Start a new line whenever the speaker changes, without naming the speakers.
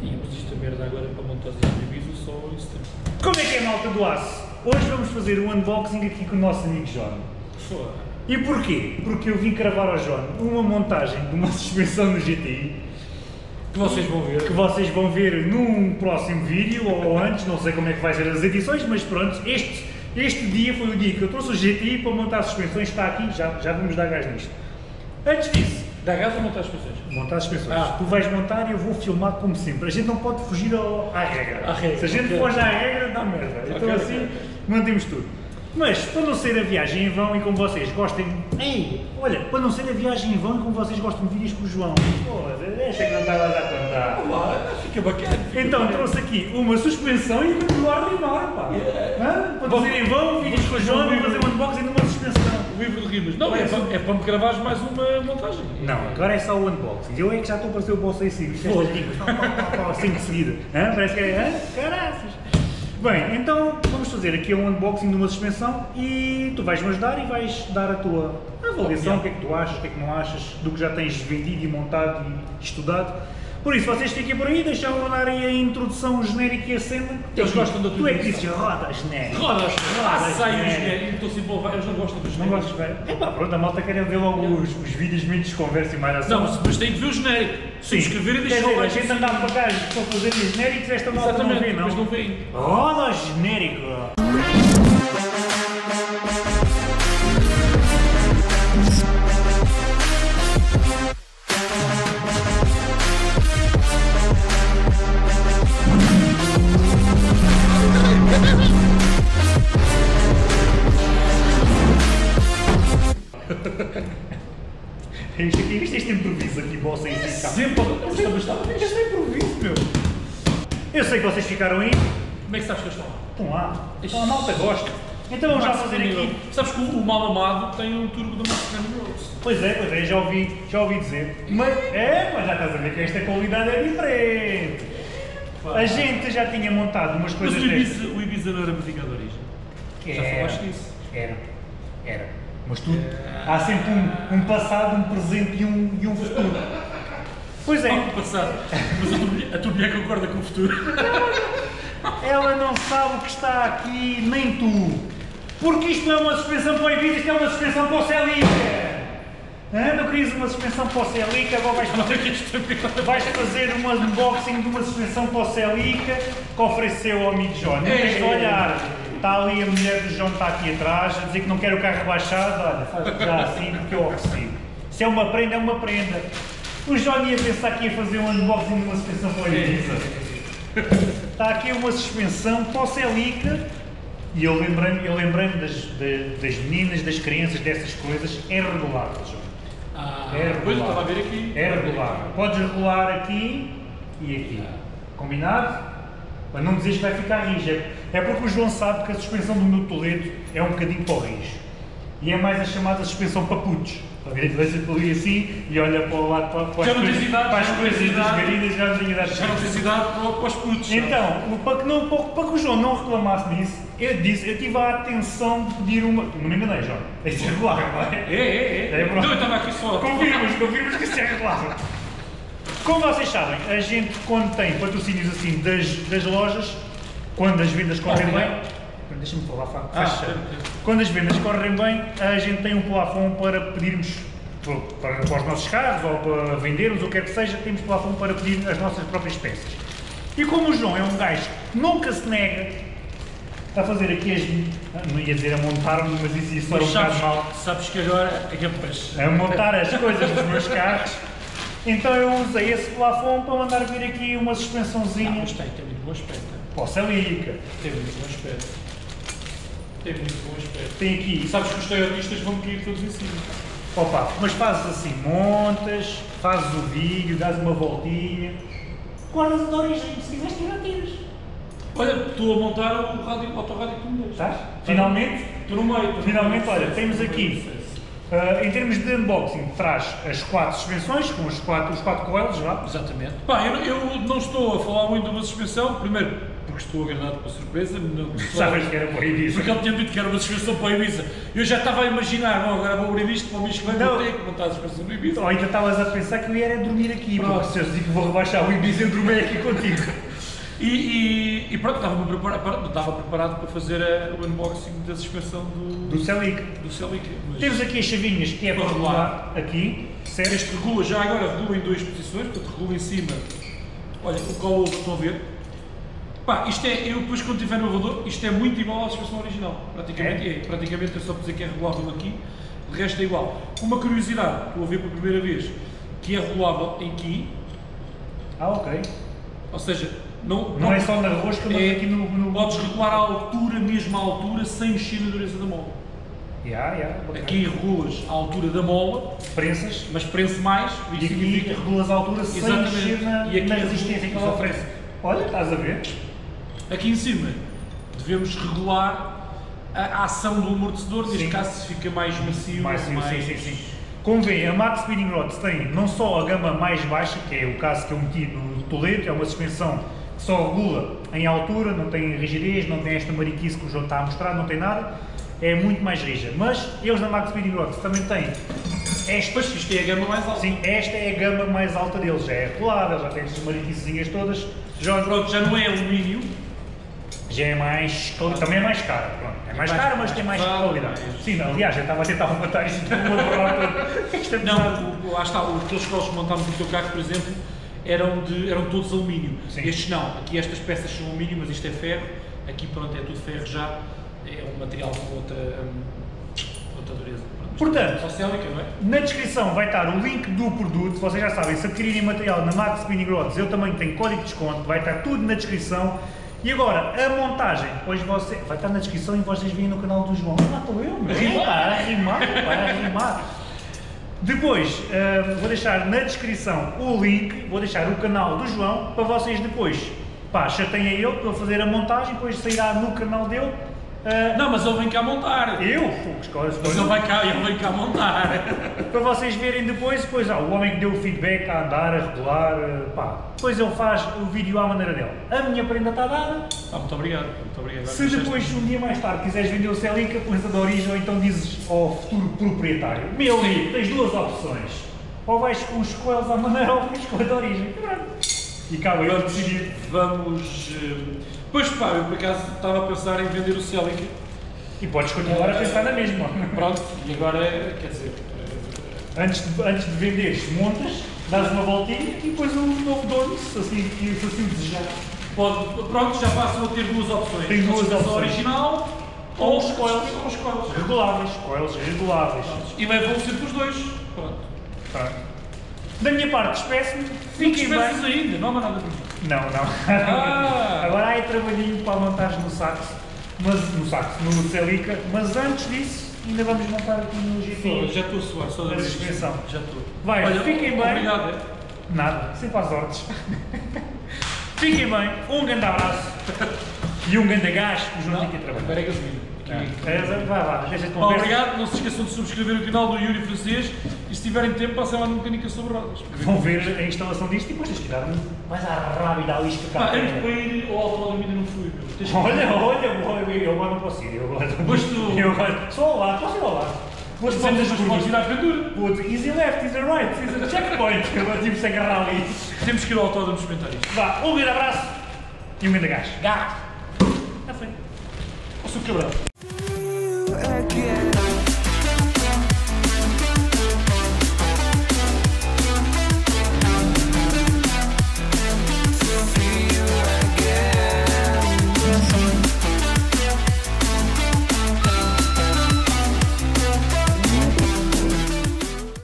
Tínhamos isto a merda agora para montar este reviso só tempo.
Como é que é, malta do aço? Hoje vamos fazer um unboxing aqui com o nosso amigo John.
Fora.
E porquê? Porque eu vim cravar ao John uma montagem de uma suspensão no GTI
Que vocês vão ver.
que vocês vão ver num próximo vídeo ou antes, não sei como é que vai ser as edições, mas pronto, este, este dia foi o dia que eu trouxe o GTI para montar suspensões, está aqui, já, já vamos dar gás nisto. Antes disso,
Dá gás ou montar as pessoas?
montar as suspensões.
Ah.
Tu vais montar e eu vou filmar como sempre. A gente não pode fugir ao- à regra.
Regra,
Se a gente
ok.
foge à regra, dá merda. Então
Ok,
assim, mantemos tudo. Mas, para não ser a viagem em vão e como vocês gostem... Ei, olha, para não ser a viagem em vão e como vocês gostam de vídeos com o João. Deixa que não estava a dar contar.
Olá, fica bacana. fica
Então
bacana.
trouxe aqui uma suspensão e continuar a rimar, pá. Hã? Para dizer em vão, vídeos com o João
livro de rimas. Não, é para, é para me gravares mais uma montagem.
Não, agora é só o unboxing. Eu é que já estou a parecer o bolso em pá, assim de seguida. Hã? Parece que é. Hã? Caraças! Bem, então vamos fazer aqui um unboxing de uma suspensão e tu vais-me ajudar e vais dar a tua avaliação, o que é que tu achas, o que é que não achas, do que já tens vendido e montado e estudado. Por isso, vocês fiquem por aí, deixam eu dar aí a introdução genérica e a cena.
Eles gostam da tua
Tu é que dizes roda genérica.
Rodas,
Rodas
sai os
genérica.
genéricos. Estou sempre a. Eles não gostam dos
Não gostas ver? É pá, pronto, a malta quer ver logo os, os vídeos menos de conversa e mais ação.
Não, mas, tem que ver o genérico. Subscrever e deixar o
a
like.
gente andava para cá para fazer genéricos, esta malta não vê, não.
mas não vem.
Roda genérico! Eu sei que vocês ficaram aí,
Como é que sabes que eles estão lá?
estão lá, então a malta gosta. Então vamos já fazer aqui.
Sabes que o, o mal amado tem um turbo da Max Rose.
Pois é, pois é, já ouvi, já ouvi dizer. Mas, é, mas já estás a ver que esta qualidade é diferente. A gente já tinha montado umas
Mas
coisas
o
destas.
Ibiza, o Ibiza não era música de origem. Já falaste disso.
Era, era. Mas tu, há sempre um, um passado, um presente e um, e um futuro. Pois é,
Pode passar. Mas a tua, mulher- a tua mulher concorda com o futuro.
ela não sabe o que está aqui, nem tu. Porque isto não é uma suspensão para o Ibiza, isto é uma suspensão para o Celica. Hã? Não querias uma suspensão para o Celica, agora vais
é
Vais fazer um unboxing de uma suspensão para o Celica que ofereceu ao amigo John. Não tens de olhar. Está ali a mulher do John, está aqui atrás, a dizer que não quer o carro rebaixado. Olha, faz já assim porque eu ofereci. Se é uma prenda, é uma prenda. O John ia pensar que ia fazer um unboxing de uma suspensão para o Ibiza. Está aqui uma suspensão para o Celica. E eu lembrei-me eu lembrei das, da- das meninas, das crianças, dessas coisas. É regular, John.
Ah,
É regular. É regular. Podes regular aqui e aqui. Combinado? Para não dizeres que vai ficar rijo. É porque o João sabe que a suspensão do meu Toledo é um bocadinho para o rijo. E é mais a chamada suspensão para putos. Está a ver? Vai-se ali assim e olha para o lado, para, para
Já
as coisas,
idade,
para as coisas das
idade.
garinas, já não tenho idade.
Já não tens idade para, para os putos.
Então, o- para que, não, para, que o João não reclamasse disso, eu disse, eu tive a atenção de pedir uma. Não me enganei, João. Isto é regular, não é?
É, é, é.
É,
então eu estava aqui só.
Confirmas, confirmas que isso é regular. Como vocês sabem, a gente quando tem patrocínios assim das, das lojas, quando as vendas correm bem, deixa-me falar, fa-
Ah,
quando as vendas correm bem, a gente tem um plafond para pedirmos para, para, os nossos carros ou para vendermos, o que quer que seja, temos plafond para pedir as nossas próprias peças. E como o João é um gajo que nunca se nega a fazer aqui as. Não ia dizer a montar-me, mas isso ia soar um bocado mal
sabes que agora é capaz.
a montar as coisas dos meus carros. Então eu usei esse plafond para mandar vir aqui uma
Ah,
suspensãozinha
mas tem, tem muito bom aspecto.
o Celica.
Tem muito bom aspecto. Tem muito bom aspecto.
Tem
E
aqui,
sabes que os toyotistas vão cair todos em cima.
opa, mas fazes assim, montas, fazes o vídeo, dás uma voltinha, guardas a origem, se quiseres tirar, tiras.
Olha, estou a montar o rádio, o autorrádio que me deste.
Estás? Finalmente,
Estou no meio.
Finalmente, olha, temos aqui, ah, em termos de unboxing, traz as quatro suspensões, com os quatro, os quatro coelhos, vá.
Exatamente. Pá, eu, eu não estou a falar muito de uma suspensão. Primeiro, porque estou agradado com a surpresa, não
Sabes que era para Ibiza.
porque ele tinha dito que era uma suspensão para Ibiza. Eu já estava a imaginar, bom, agora vou abrir isto para o bicho que vai
Não.
bater, que está a suspensão a Ibiza.
Ou ainda estavas a pensar que eu ia dormir aqui,
Pronto.
porque se eu digo que vou rebaixar o Ibiza, eu dormi aqui contigo.
E, e, e pronto, estava, preparado, estava preparado para fazer a- o unboxing da suspensão do,
Do Celic.
do Celica. mas
Temos aqui as chavinhas que é para
Para
regular aqui, certo?
Este regula, já agora regula em duas posições, portanto regula em cima. Olha, o colo estão a ver. Pá, isto é, eu depois quando tiver no elevador, isto é muito igual à suspensão original. Praticamente
É?
é. Praticamente é só dizer que é regulável aqui, o resto é igual. Uma curiosidade, estou a ver pela primeira vez, que é regulável em key,
Ah, ok.
ou seja, não,
Não é só na rosca, mas
é-
aqui no... no...
Podes regular a altura, mesmo a altura, sem mexer na dureza da mola.
Yeah, yeah.
Aqui regulas a altura da mola,
Prensas.
mas prende mais,
E aqui
significa
regulas a altura sem
Exatamente.
mexer na,
E aqui
na resistência que ela oferece. Olha, estás a ver?
Aqui em cima devemos regular a, ação do amortecedor, neste
Sim.
caso se fica mais macio,
Mais sim, sim, sim, sim. Como vêem, a Max Spinning Rods tem não só a gama mais baixa, que é o caso que eu meti no Toledo, que é uma suspensão que só regula em altura, não tem rigidez, não tem esta mariquice que o João está a mostrar, não tem nada, é muito mais rígida. Mas eles na Max Spinning Rods também têm esta,
Pois isto é a gama mais alta.
sim, esta é a gama mais alta deles, já é regulada, já tem estas mariquicezinhas todas, já,
Pronto, já não é alumínio,
já é mais, também é mais pronto. É mais
Mais-
cara, mas tem mais qualidade. Sim, aliás, eu estava a tentar matar isto de uma. Isto é
não, lá está, o- aqueles colos que montámos no teu carro, por exemplo, eram, de, eram todos alumínio.
Sim.
Estes não, aqui estas peças são alumínio, mas isto é ferro, aqui pronto é tudo ferro já, é um material com outra, hum, outra dureza.
Portanto,
não é?
Na descrição vai estar o link do produto, vocês já sabem, se adquirirem material na Max Spinning Rods, eu também tenho código de desconto, vai estar tudo na descrição. E agora, a montagem, pois você, vai estar na descrição e vocês veem no canal do João. Lá estou eu, meu.
Rimar.
Rimar, rimar. Depois, ah, vou deixar na descrição o link, vou deixar o canal do João, para vocês depois, pá, chateiem a ele para fazer a montagem, depois sairá no canal dele. Ah,
Não, mas ele vem cá montar.
eu, pô, escolhe
Mas ele vai cá, ele vem cá montar.
para vocês verem depois, depois ah, o homem que deu o feedback a andar, a regular, eh, pá, depois ele faz o vídeo à maneira dele. A minha prenda está dada,
Ah, muito obrigado, muito obrigado.
se depois um dia mais tarde quiseres vender o Celica, pões a da origem ou então dizes ao futuro proprietário, meu amigo, tens duas opções, ou vais com os coelhos à maneira ou com a da origem. E. E acaba eu a decidir.
Vamos. eh, Pois pá, eu por acaso estava a pensar em vender o Celica.
E podes continuar a pensar na mesma.
Pronto, e agora, quer dizer, eh,
Antes de, antes de venderes, montas, dás uma voltinha e depois um novo dono, se assim, se assim desejar.
pode, pronto, já passam a ter duas opções.
Tem duas
A
opções.
original
Ou os coils.
Ou os coils.
Reguláveis, coils reguláveis.
E levam sempre os dois. Pronto.
Tá. Da minha parte, despeço-me.
Fiquem
bem.
ainda, não há nada mim.
Não, não.
Ah.
Trabalhinho para montar no saxo, mas no saxo, no Celica, mas antes disso, ainda vamos montar aqui no GT.
Já estou a suar, só da
suspensão.
Já estou.
Vai,
Olha,
fiquem bem.
Obrigado. é.
Nada, sempre às ordens. fiquem bem, um grande abraço e um grande gás que o João fica a trabalhar.
Espera aí, gasolina. Aqui.
É, Vai lá,
Bom,
conversa.
obrigado, não se esqueçam de subscrever o canal do Yuri Francês e se tiverem tempo passem lá no Mecânica sobre Rodas.
Vão ver a instalação disto e depois tens que dar mais à rápida à lista cá.
Pá, para ir ao autódromo ainda não fui, meu.
Olha, olha, eu agora não posso ir. Eu agora,
Mas tu-
Eu agora, só ao lado, posso ir ao lado.
Mas podes, mas podes ir à pendura.
Dizer, easy left, easy right, easy checkpoint. Eu agora tive-se agarrar ali.
Temos que ir ao autódromo experimentar isto.
Vá, um grande abraço e um grande gás. Gás! Já foi.
Seu cabrão.
yeah